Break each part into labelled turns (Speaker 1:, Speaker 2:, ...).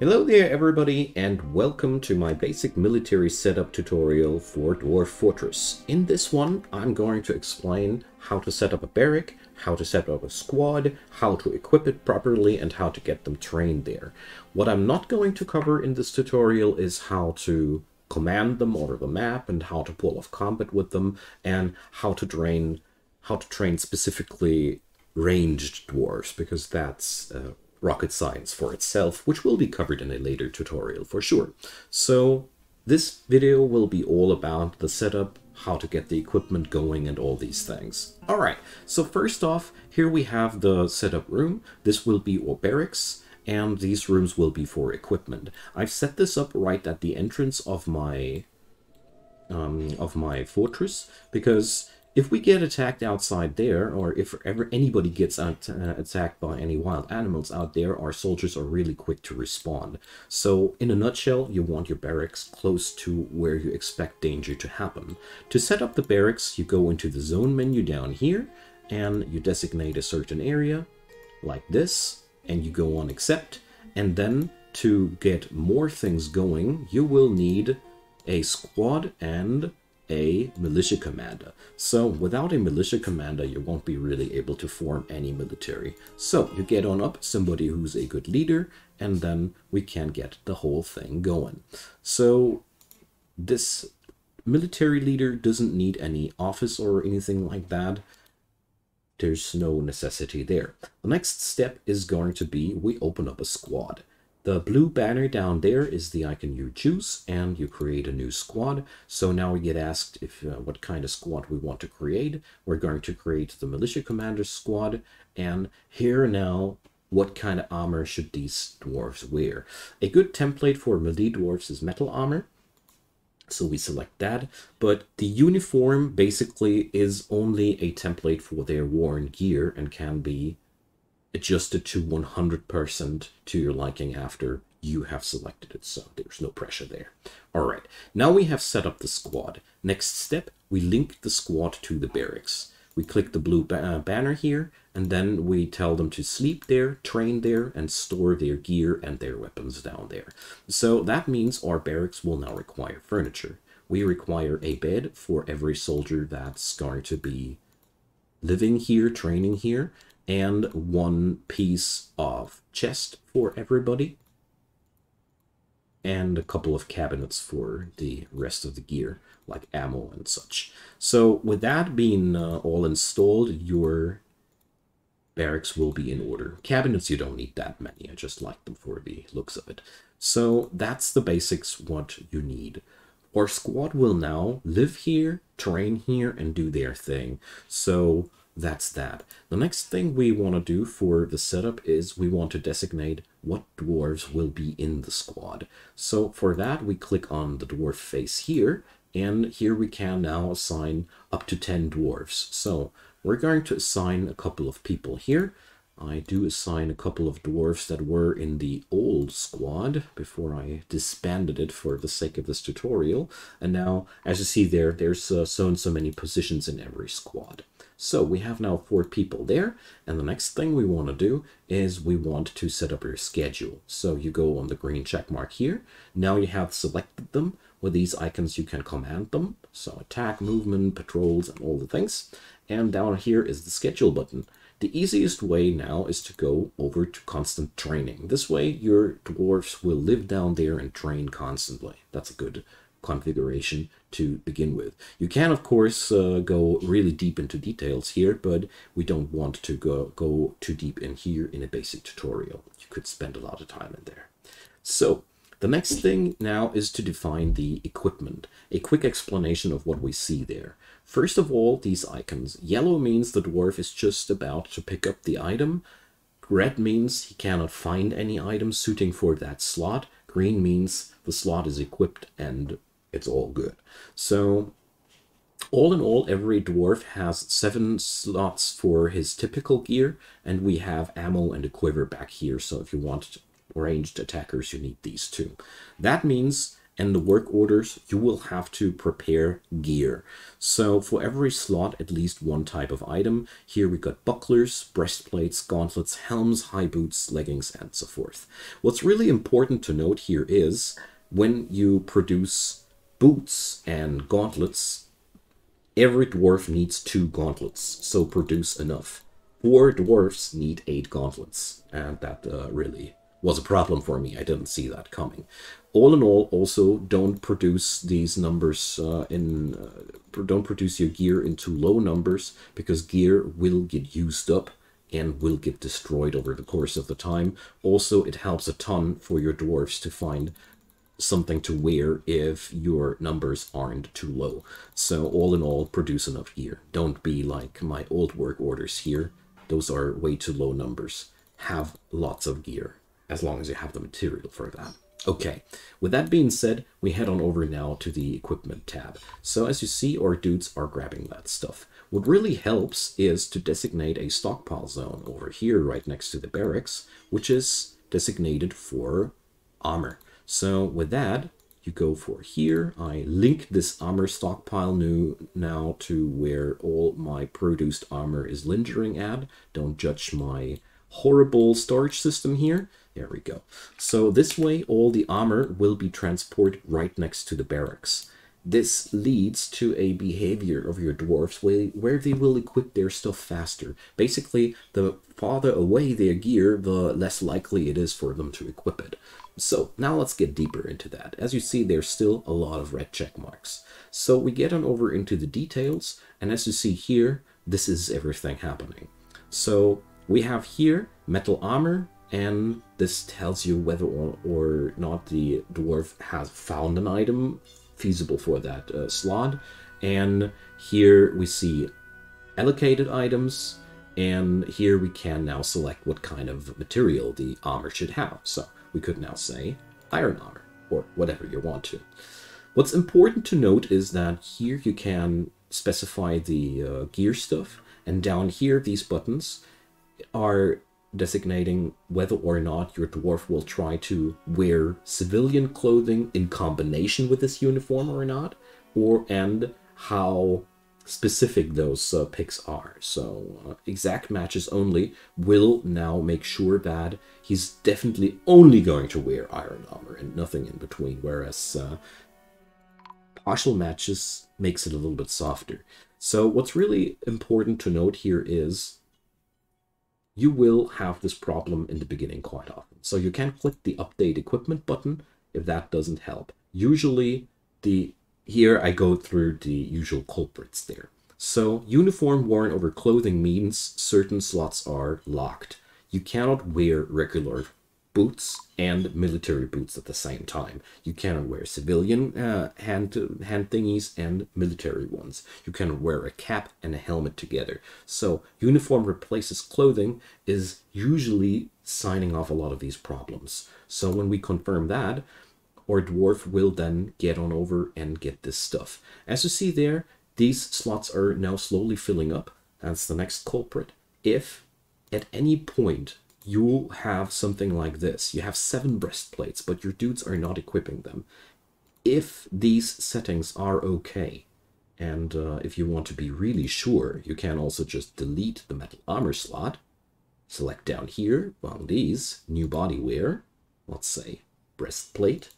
Speaker 1: Hello there everybody and welcome to my basic military setup tutorial for Dwarf Fortress. In this one I'm going to explain how to set up a barrack, how to set up a squad, how to equip it properly and how to get them trained there. What I'm not going to cover in this tutorial is how to command them over the map and how to pull off combat with them and how to train how to train specifically ranged dwarves because that's uh, rocket science for itself, which will be covered in a later tutorial for sure. So this video will be all about the setup, how to get the equipment going and all these things. Alright, so first off, here we have the setup room. This will be our barracks and these rooms will be for equipment. I've set this up right at the entrance of my um, of my fortress because if we get attacked outside there, or if ever anybody gets out, uh, attacked by any wild animals out there, our soldiers are really quick to respond. So, in a nutshell, you want your barracks close to where you expect danger to happen. To set up the barracks, you go into the zone menu down here, and you designate a certain area, like this, and you go on accept, and then to get more things going, you will need a squad and a militia commander. So without a militia commander, you won't be really able to form any military. So you get on up somebody who's a good leader, and then we can get the whole thing going. So this military leader doesn't need any office or anything like that. There's no necessity there. The next step is going to be we open up a squad. The blue banner down there is the icon you choose and you create a new squad. So now we get asked if uh, what kind of squad we want to create. We're going to create the militia commander squad and here now what kind of armor should these dwarves wear. A good template for melee dwarves is metal armor. So we select that, but the uniform basically is only a template for their worn gear and can be adjusted to 100% to your liking after you have selected it, so there's no pressure there. All right, now we have set up the squad. Next step, we link the squad to the barracks. We click the blue ba uh, banner here, and then we tell them to sleep there, train there, and store their gear and their weapons down there. So that means our barracks will now require furniture. We require a bed for every soldier that's going to be living here, training here, and one piece of chest for everybody and a couple of cabinets for the rest of the gear like ammo and such. So with that being uh, all installed your barracks will be in order. Cabinets you don't need that many. I just like them for the looks of it. So that's the basics what you need. Our squad will now live here train here and do their thing. So that's that. The next thing we want to do for the setup is we want to designate what dwarves will be in the squad. So for that, we click on the dwarf face here, and here we can now assign up to 10 dwarves. So we're going to assign a couple of people here. I do assign a couple of dwarves that were in the old squad before I disbanded it for the sake of this tutorial. And now, as you see there, there's uh, so and so many positions in every squad. So we have now four people there. And the next thing we want to do is we want to set up your schedule. So you go on the green check mark here. Now you have selected them. With these icons, you can command them. So attack, movement, patrols, and all the things. And down here is the schedule button. The easiest way now is to go over to constant training. This way your dwarfs will live down there and train constantly. That's a good configuration to begin with. You can, of course, uh, go really deep into details here, but we don't want to go, go too deep in here in a basic tutorial. You could spend a lot of time in there. So the next thing now is to define the equipment, a quick explanation of what we see there. First of all, these icons. Yellow means the dwarf is just about to pick up the item. Red means he cannot find any item suiting for that slot. Green means the slot is equipped and it's all good. So all in all, every dwarf has seven slots for his typical gear, and we have ammo and a quiver back here, so if you want ranged attackers, you need these two. That means and the work orders, you will have to prepare gear. So for every slot, at least one type of item. Here we got bucklers, breastplates, gauntlets, helms, high boots, leggings, and so forth. What's really important to note here is when you produce boots and gauntlets, every dwarf needs two gauntlets, so produce enough. Four dwarfs need eight gauntlets, and that uh, really was a problem for me. I didn't see that coming. All in all, also don't produce these numbers uh, in uh, don't produce your gear in too low numbers because gear will get used up and will get destroyed over the course of the time. Also, it helps a ton for your dwarves to find something to wear if your numbers aren't too low. So all in all, produce enough gear. Don't be like my old work orders here. Those are way too low numbers. Have lots of gear as long as you have the material for that. Okay, with that being said, we head on over now to the equipment tab. So as you see, our dudes are grabbing that stuff. What really helps is to designate a stockpile zone over here right next to the barracks, which is designated for armor. So with that, you go for here. I link this armor stockpile new now to where all my produced armor is lingering at. Don't judge my horrible storage system here. There we go. So this way, all the armor will be transported right next to the barracks. This leads to a behavior of your where, where they will equip their stuff faster. Basically, the farther away their gear, the less likely it is for them to equip it. So now let's get deeper into that. As you see, there's still a lot of red check marks. So we get on over into the details, and as you see here, this is everything happening. So we have here metal armor, and this tells you whether or, not the dwarf has found an item feasible for that uh, slot. And here we see allocated items, and here we can now select what kind of material the armor should have. So we could now say iron armor, or whatever you want to. What's important to note is that here you can specify the uh, gear stuff, and down here these buttons are designating whether or not your dwarf will try to wear civilian clothing in combination with this uniform or not, or and how specific those uh, picks are. So uh, exact matches only will now make sure that he's definitely only going to wear iron armor and nothing in between, whereas uh, partial matches makes it a little bit softer. So what's really important to note here is you will have this problem in the beginning quite often. So you can click the update equipment button if that doesn't help. Usually the here I go through the usual culprits there. So uniform worn over clothing means certain slots are locked. You cannot wear regular boots and military boots at the same time. You cannot wear civilian uh, hand hand thingies and military ones. You cannot wear a cap and a helmet together. So uniform replaces clothing is usually signing off a lot of these problems. So when we confirm that, our dwarf will then get on over and get this stuff. As you see there, these slots are now slowly filling up. That's the next culprit. If at any point you have something like this. You have seven breastplates, but your dudes are not equipping them. If these settings are okay, and uh, if you want to be really sure, you can also just delete the metal armor slot. Select down here, among these, new body wear, let's say breastplate,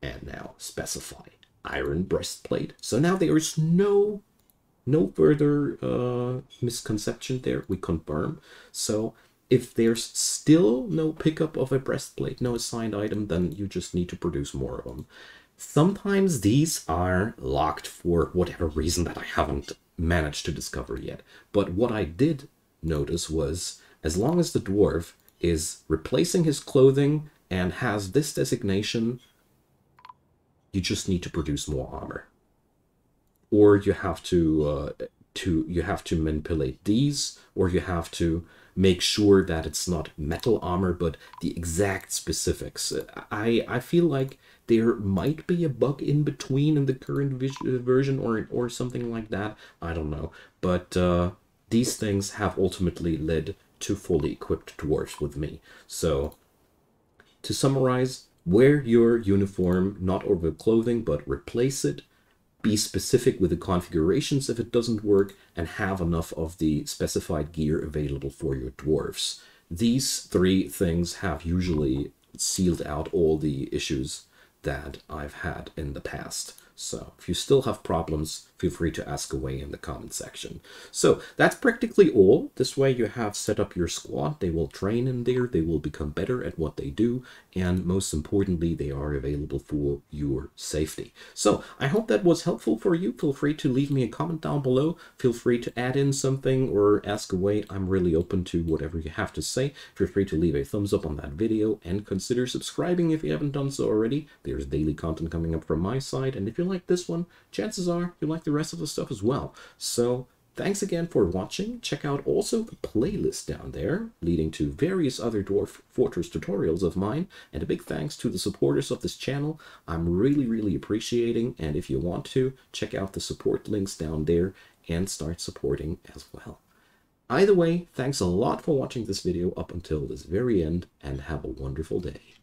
Speaker 1: and now specify iron breastplate. So now there is no no further uh, misconception there. We confirm. So if there's still no pickup of a breastplate, no assigned item, then you just need to produce more of them. Sometimes these are locked for whatever reason that I haven't managed to discover yet. But what I did notice was as long as the dwarf is replacing his clothing and has this designation, you just need to produce more armor. Or you have to uh, to you have to manipulate these, or you have to make sure that it's not metal armor, but the exact specifics. I, I feel like there might be a bug in between in the current version or, or something like that. I don't know. But uh, these things have ultimately led to fully equipped dwarves with me. So to summarize, Wear your uniform, not over clothing, but replace it. Be specific with the configurations if it doesn't work, and have enough of the specified gear available for your dwarves. These three things have usually sealed out all the issues that I've had in the past. So if you still have problems, feel free to ask away in the comment section. So that's practically all. This way you have set up your squad. They will train in there. They will become better at what they do. And most importantly, they are available for your safety. So I hope that was helpful for you. Feel free to leave me a comment down below. Feel free to add in something or ask away. I'm really open to whatever you have to say. Feel free to leave a thumbs up on that video and consider subscribing if you haven't done so already. There's daily content coming up from my side. And if you like this one, chances are you like the rest of the stuff as well. So thanks again for watching. Check out also the playlist down there, leading to various other Dwarf Fortress tutorials of mine. And a big thanks to the supporters of this channel. I'm really, really appreciating. And if you want to, check out the support links down there and start supporting as well. Either way, thanks a lot for watching this video up until this very end, and have a wonderful day.